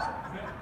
Yeah.